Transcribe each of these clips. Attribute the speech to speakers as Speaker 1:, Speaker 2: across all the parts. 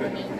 Speaker 1: Gracias.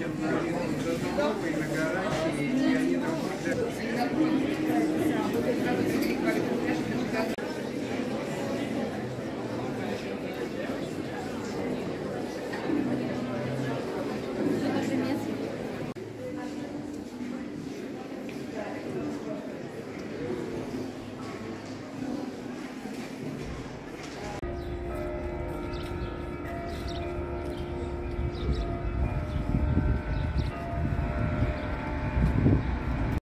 Speaker 2: чем на и на гарантии, и они там...